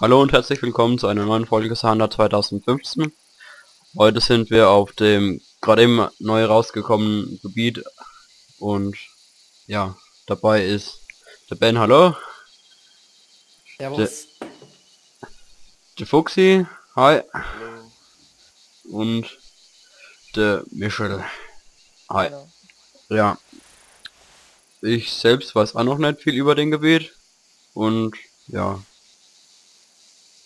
Hallo und herzlich willkommen zu einer neuen Folge Sahanda 2015. Heute sind wir auf dem gerade eben neu rausgekommenen Gebiet und ja, dabei ist der Ben, hallo. Servus. Der Fuxi, hi. Hallo. Und der Michel, hi. Hallo. Ja. Ich selbst weiß auch noch nicht viel über den Gebiet und ja.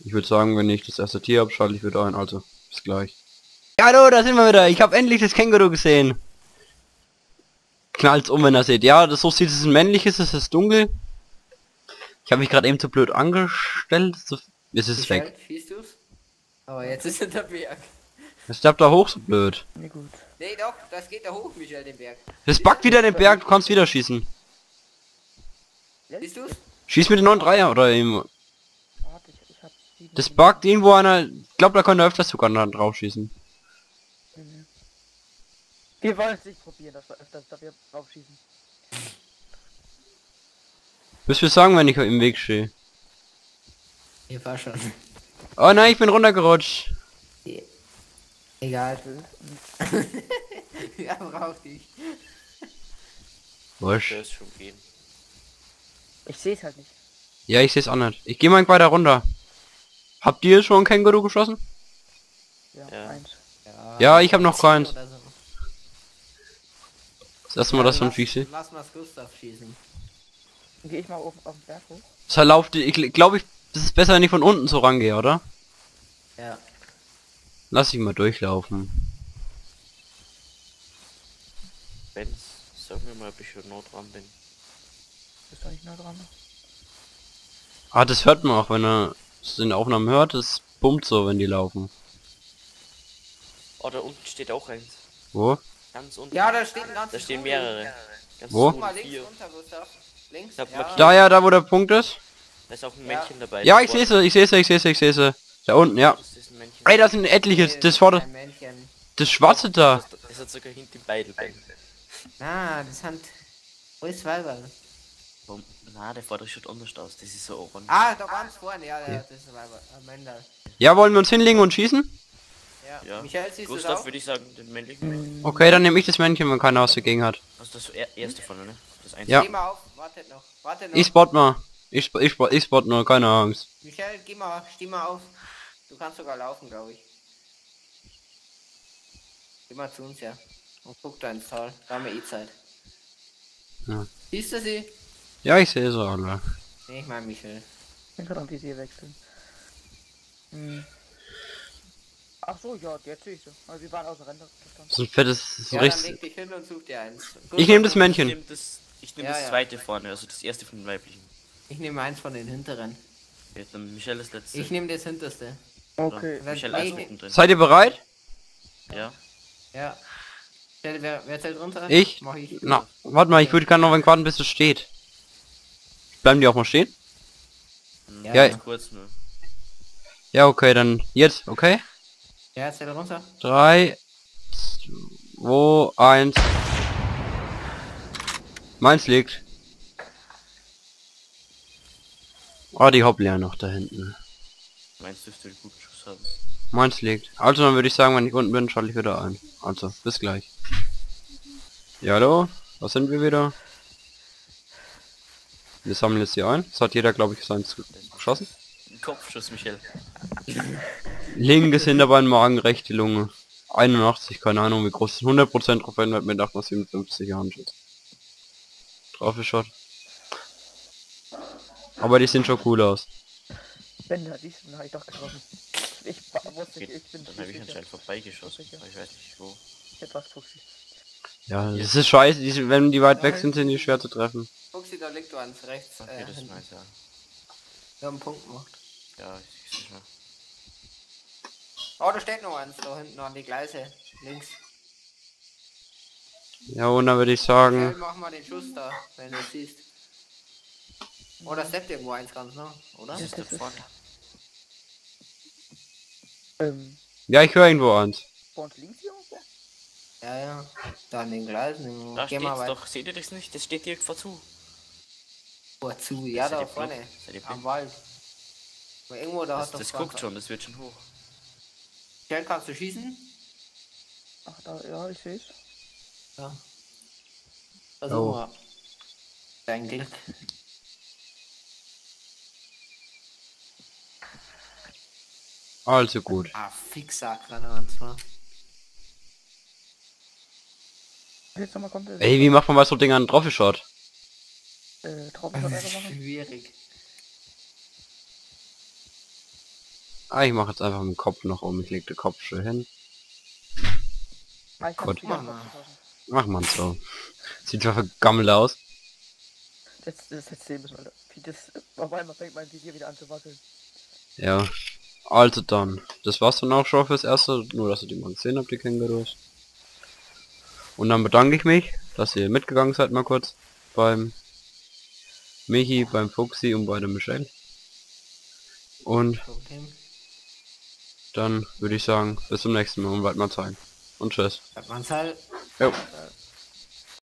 Ich würde sagen, wenn ich das erste Tier habe, schalte ich wieder ein, also bis gleich. Ja, hallo, da sind wir wieder. Ich habe endlich das Känguru gesehen. Knallt's um, wenn ihr seht. Ja, das so sieht es ein männliches, es ist dunkel. Ich habe mich gerade eben zu blöd angestellt. So, jetzt ist es weg. Aber jetzt ist es der Berg. Es stappt da hoch so blöd. Nee, gut. Nee, doch, das geht da hoch, Michael, den Berg. Das backt wieder den Berg, du kannst wieder schießen. Siehst du's? Schieß mit den neuen Dreier oder eben. Warte, ich, ich hab sieben Das buggt irgendwo einer. Ich glaube, da können wir öfters sogar drauf schießen. Wir wollen es nicht probieren, dass wir öfters dafür draufschießen. Was wir sagen, wenn ich im Weg stehe? Hier war schon. Oh nein, ich bin runtergerutscht. Egal. ja, braucht dich. Gehen. Ich sehe es halt nicht. Ja, ich sehe es auch nicht. Ich gehe mal weiter runter. Habt ihr schon ein Känguru geschossen? Ja, Ja. eins. Ja, ich hab noch keins. So. Das erste Mal, Ja, das von lass- sehe. Lass mal Gustav schießen. Dann gehe ich mal oben auf den Berg hoch. Das erlaubt, ich glaube, ich, das ist besser, wenn ich von unten so rangehe, oder? Ja. Lass ich mal durchlaufen. Benz, sag mir mal, ob ich schon nah dran bin. Bist du nicht nah dran? Ah, das hört man auch, wenn er es in der Aufnahmen hört. Das pumpt so, wenn die laufen. Oh, da unten steht auch eins. Wo? Ganz unten. Ja, da steht ein ganzes da stehen Vogel. mehrere. Ganz Wo? Guck mal unten links runter, Gustav. Links. Hab ja. Da ja, da wo der Punkt ist. Da ist auch ein Ja. Männchen dabei. Ja, ich sehe sie, ich sehe sie, ich sehe sie, ich sehe sie. Da unten, ja. Ey, das sind etliches. Nee, Das vor ein Männchen. das schwarze da. Das, das hat sogar hinten beide. Ah, das sind. Wo ist Weiber? Warum? Na, der vordere schaut anders aus. Das ist so orange. Ah, da ganz vorne, ja, ja, das ist Weiber. Amanda. Ja, wollen wir uns hinlegen und schießen? Ja. Ja. Michael, siehst du das Gustav würde ich sagen, den männlichen. Okay, dann nehme ich das Männchen, wenn keiner was dagegen hat. Also das er erste vorne, ne? Das einzige. Ja. Geh mal auf, wartet noch. Wartet noch. Ich spot mal. Ich, sp- ich, spot- ich spot nur, keine Angst. Michael, geh mal, steh mal auf. Du kannst sogar laufen, glaube ich. Geh mal zu uns, ja. Und guck da ins Tal. Da haben wir eh Zeit. Ja. Siehst du sie? Ja, ich sehe sie alle. Nee, ich mein Michael. Ich bin gerade am Visier wechseln. Hm. Ach so, ja, jetzt sehe ich sie. Also wir waren auseinander. Das ist ein fettes, ist Ja, dann richtig. leg dich hin und such dir eins. Ich nehme das Ich Männchen. nehme das, ich nehm Ja, das ja. zweite vorne, also das erste von den weiblichen. Ich nehme eins von den hinteren. Okay, dann Michelle ist letzte. Ich nehme das hinterste. Okay. Michelle nee, ist drin. Seid ihr bereit? Ja. Ja. Wer, wer zählt runter? Ich? Mach ich. Na, warte mal, ich würde gerne noch ein warten, bis es steht. Bleiben die auch mal stehen? Ja, Ja. kurz nur. Ja, okay, dann jetzt, okay? Ja, zähl runter. Drei, zwei, eins. Meins liegt. Oh, die ja noch da hinten. Meinst du, dürfte guten Schuss haben? Meins liegt. Also dann würde ich sagen, wenn ich unten bin, schalte ich wieder ein. Also, bis gleich. Ja, hallo? Was sind wir wieder? Wir sammeln jetzt hier ein. Das hat jeder, glaube ich, seins geschossen. Ein Kopfschuss, Michelle. Linkes Hinterbein, Magen, rechte Lunge. 81, keine Ahnung wie groß. 100% Trophäenwert mit 857 Jahren Schuss. Drauf geschaut. Aber die sehen schon cool aus. Du, dann habe ich doch getroffen. Ich wusste, ich, Okay, ich bin dann habe ich anscheinend vorbeigeschossen. Ich weiß nicht wo. Ich hätte was fuchsig. Ja, das ist scheiße. Die, wenn die weit weg sind, sind die schwer zu treffen. Liegt du eins rechts. Okay, äh, das ist nice, ja. Wir haben einen Punkt gemacht. Ja, ich sehe schon. Oh, da steht noch eins da hinten an die Gleise. Links. Ja, und dann würde ich sagen, mach mal den Schuss da, wenn du es siehst. Oder steppt irgendwo eins ganz nah, oder? Das ist da das ist- vorne. Ähm, ja, ich höre irgendwo eins. uns links hier irgendwo? Ja, ja. Da an den Gleisen. irgendwo. Da steht's doch. Seht ihr das nicht? Das steht direkt vor zu. Vor zu. Ja, da vorne. Am? Wald. Aber irgendwo da Das, hat das guckt schon, das wird schon hoch. Schnell kannst du schießen? Ach, da, ja, ich seh's. Ja. Versuch Oh. mal. Dein Glück. Also gut. Ah, fixer Granat, wa? Jetzt nochmal kommt es. Ey, wie macht man bei so Ding einen Trophy-Shot? Äh, Traubenshot einfach machen. Schwierig. Ah, ich mache jetzt einfach mit dem Kopf noch um. Ich leg den Kopf schön hin. Ah, ich wieder Mach mal. geschossen. Mach man so. Sieht zwar vergammelt aus. Jetzt, das jetzt sehen müssen, Alter. Wie das, auf einmal fängt mein Visier wieder an zu wackeln. Ja. Also dann. Das war's dann auch schon fürs erste. Nur, dass ihr die mal gesehen habt, die Kängurus. Und dann bedanke ich mich, dass ihr mitgegangen seid mal kurz. Beim Michi, beim Fuxi und bei der Michelle. Und dann würde ich sagen, bis zum nächsten Mal und bald mal zeigen. Und tschüss. Man's halt. Jo. Äh,